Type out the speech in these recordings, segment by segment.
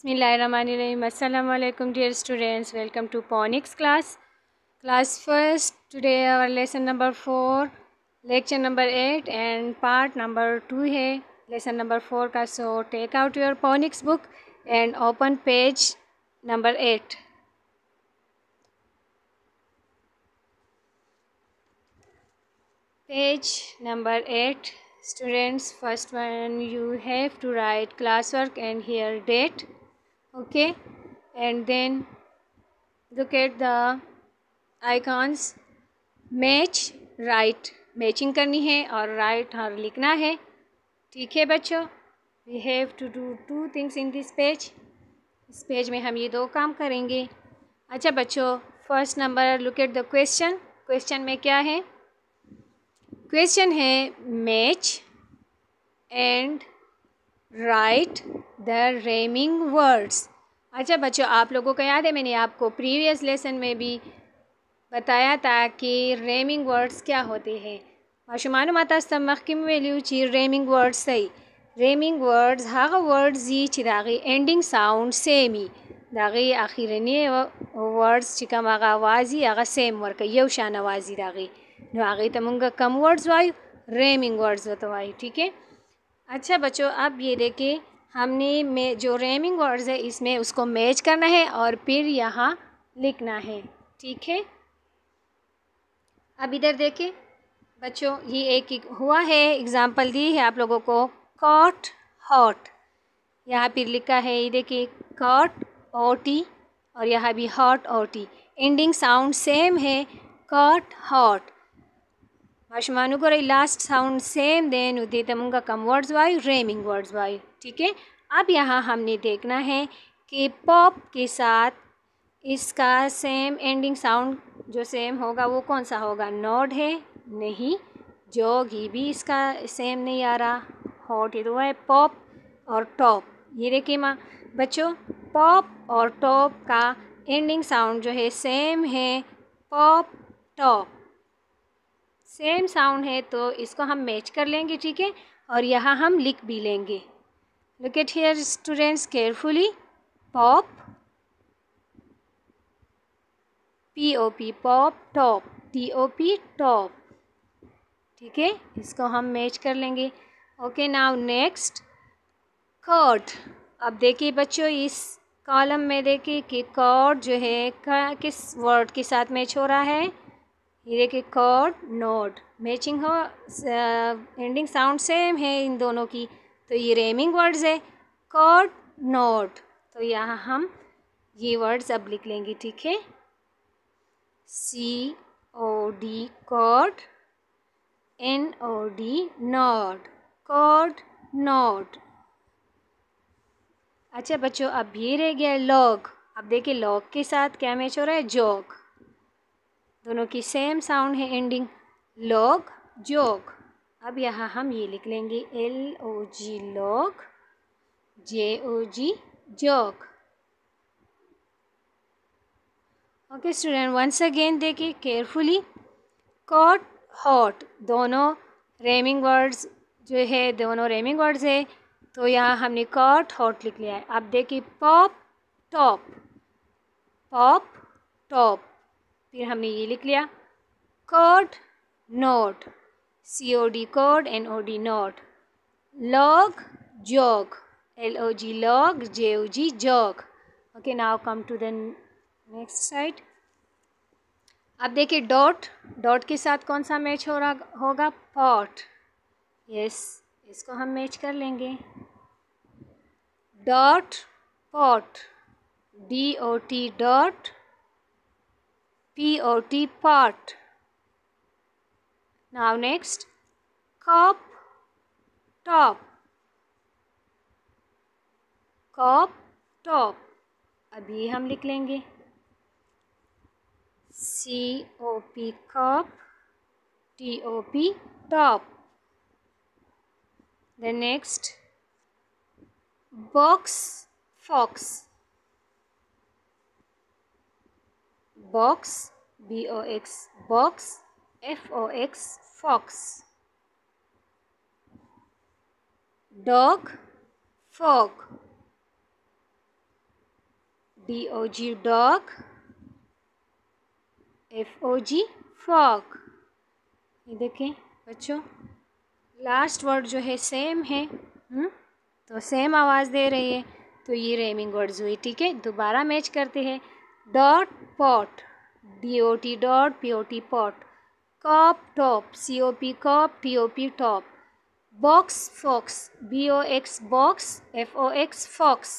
Bismillahirrahmanirrahim. Assalamu alaikum dear students. Welcome to Phonics class. Class first. Today our lesson number 4, lecture number 8 and part number 2 है lesson number 4 का so take out your Phonics book and open page number 8. Page number 8 students first one you have to write classwork and here date okay. And then look at the icons. Match right matching करनी है और right हर लिखना है. ठीक है बच्चों? We have to do two things in this page इस page में हम ये दो काम करेंगे. अच्छा बच्चों first number look at the question question में क्या है? क्वेश्चन है match and right the rhyming words अच्छा बच्चों आप लोगों को याद है मैंने आपको प्रीवियस लेसन में भी बताया था कि रेमिंग वर्ड्स क्या होते हैं माशुमानो माता मखकिम वेल्यू ची रेमिंग वर्ड्स सही रेमिंग वर्ड्स हागा वर्ड्स जी ची दागी एंडिंग साउंड सेम ही दागी आखिरनी वर्ड्स ची कम आगा आवाज़ी आगा सेम वर्क यव शान आवाज़ी दागी नो आगे तमुंगा कम वर्ड्स वायु रेमिंग वर्ड्स वायु ठीक है अच्छा बच्चों, अब ये देखिए, हमने में, जो रेमिंग वर्ड्स है, इसमें उसको मैच करना है और फिर यहाँ लिखना है, ठीक है? अब इधर देखिए, बच्चों, ये एक एक हुआ है एग्ज़ाम्पल दी है आप लोगों को कॉट हॉट यहाँ पर लिखा है, ये देखिए कॉट ओ टी और यहाँ भी hot O T ending sound same है कॉट हॉट माशुमानु को रही लास्ट साउंड सेम देन उदे तमुंगा कम वर्ड्स वायु रेमिंग वर्ड्स वायु ठीक है? अब यहाँ हमने देखना है कि पॉप के साथ इसका सेम एंडिंग साउंड जो सेम होगा वो कौन सा होगा? नोड है, नहीं जो घी भी इसका सेम नहीं आ रहा हॉट ये तो है पॉप और टॉप ये देखिए माँ, बच्चों पॉप और टॉप का एंडिंग साउंड जो है सेम है पॉप टॉप सेम साउंड है तो इसको हम मैच कर लेंगे, ठीक है? और यहाँ हम लिख भी लेंगे। Look at here students carefully pop P O P pop top T O P top ठीक है? इसको हम मैच कर लेंगे। ओके नाउ नेक्स्ट कर्ड अब देखिए बच्चों, इस कॉलम में देखिए कि कॉर्ड जो है किस वर्ड के साथ मैच हो रहा है? ये देखिए कॉर्ड, नोट, मैचिंग हो एंडिंग साउंड सेम है इन दोनों की। तो ये रेमिंग वर्ड्स है, कॉर्ड, नोट। तो यहाँ हम ये वर्ड्स अब लिख लेंगे, ठीक है? C O D cod N O D nod, cod, nod. अच्छा बच्चों, अब ये रह गया लॉग अब देखिए लॉग के साथ क्या मैच हो रहा है? जॉग दोनों की सेम साउंड है एंडिंग लॉग जोग अब यहाँ हम ये लिख लेंगे. L O G log J O G jog okay student once again देखिए केयरफुली कॉट हॉट दोनों रेमिंग वर्ड्स जो है, दोनों रेमिंग वर्ड्स है. तो यहाँ हमने कॉट हॉट लिख लिया है. अब देखिए पॉप टॉप पॉप टॉप फिर हमने ये लिख लिया। Code note C O D code N O D note log jog L O G log J O G jog okay now come to the next side अब देखिए dot dot के साथ कौन सा मैच हो रहा, होगा? पॉट यस इसको हम मैच कर लेंगे। Dot pot D O T dot P-O-T pot. Now next, cup, top. Cup top अभी हम लिख लेंगे C O P cup T O P top the next box fox box, b o x box, f o x fox dog fog D O G dog F O G fog ये देखें, बच्चों last word जो है same है हुँ? हम्म? तो same आवाज़ दे रही है तो ये रेमिंग वर्ड्स हुई, ठीक है दोबारा मैच करते हैं dot pot D O T dot P O T pot cop top C O P cop T O P top box fox B O X box F O X fox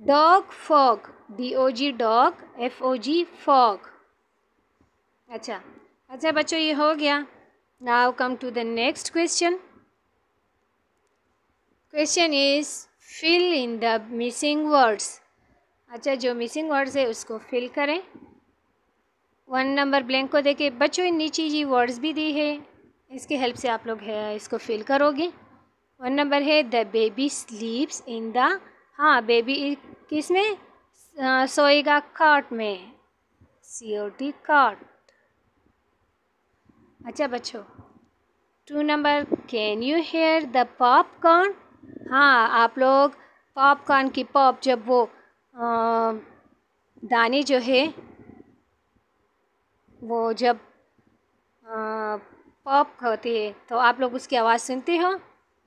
dog fog D O G dog F O G fog अच्छा अच्छा बच्चों ये हो गया now come to the next question question is fill in the missing words अच्छा जो missing words है, उसको फिल करें। वन नंबर ब्लैंक को देखे। बच्चों नीचे जी वर्ड्स भी दी है। इसकी हेल्प से आप लोग, है, इसको फिल करोगे। वन नंबर है the baby sleeps in the हाँ बेबी किसमें सोएगा काट में। सी ओ टी काट अच्छा बच्चों two number can you hear the popcorn हाँ आप लोग पॉपकॉर्न की पॉप जब वो दाने जो है वो जब पॉप होती है तो आप लोग उसकी आवाज़ सुनते हो?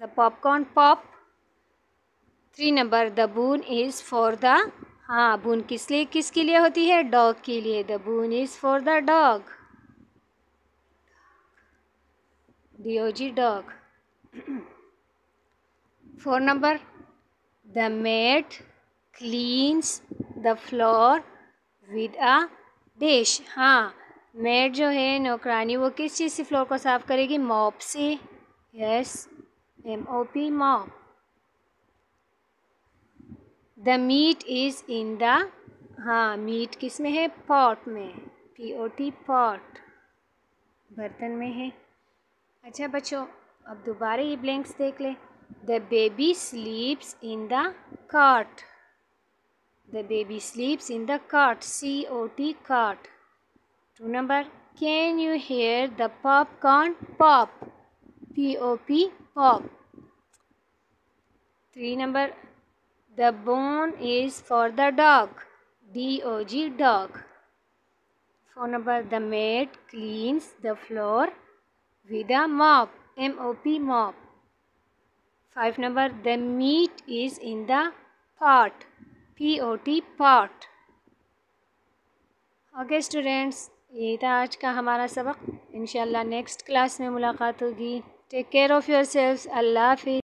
The popcorn pop three number the bone is for the हाँ बून किस लिए किसके लिए होती है? डॉग के लिए. The bone is for the dog D-O-G dog. Four number, the maid cleans the floor with a dish हाँ मेड जो है नौकरानी, वो किस चीज़ से फ्लोर को साफ़ करेगी? मॉप से। Yes M O P mop the meat is in the हाँ मीट किसमें है? पॉट में। पी ओ टी पॉट बर्तन में है। अच्छा बच्चों, अब दोबारा ये ब्लैंक्स देख लें। The baby sleeps in the cot The baby sleeps in the cot. C O T cot. Two number. Can you hear the popcorn pop? P O P pop. Three number. The bone is for the dog. D O G dog. Four number. The maid cleans the floor with a mop. M O P mop. Five number. The meat is in the pot. Pot pot okay students ये था आज का हमारा सबक। इंशाल्लाह next class में मुलाकात होगी। Take care of yourself अल्लाह हाफिज़।